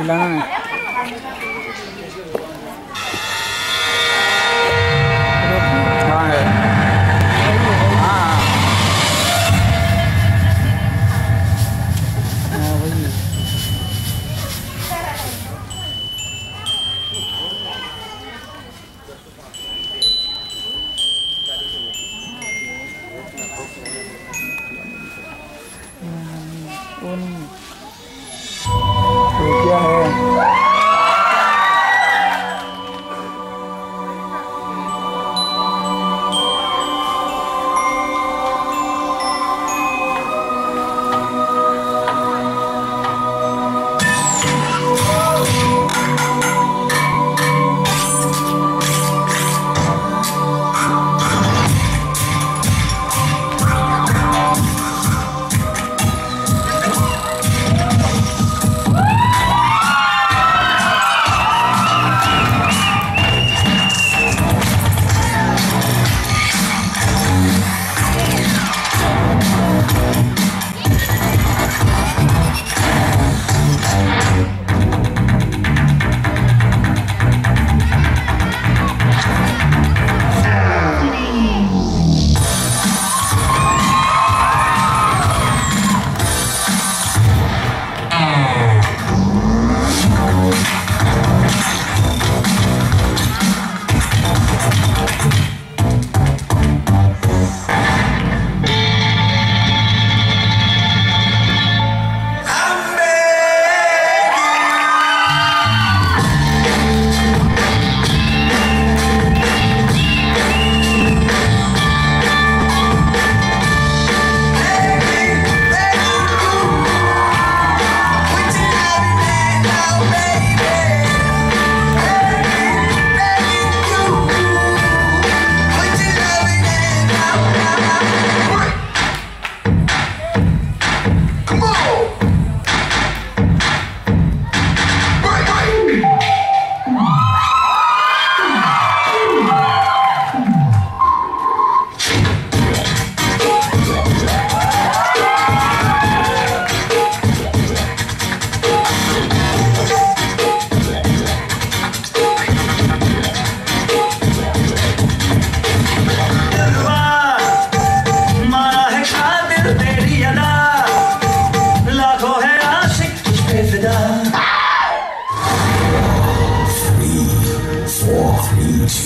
Kailangan eh. Ah, क्या है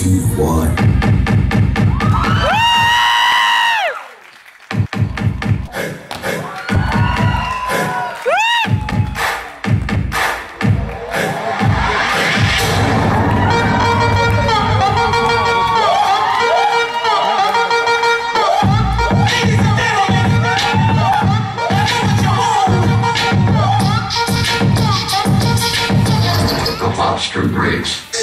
two, one. The Monster Briggs.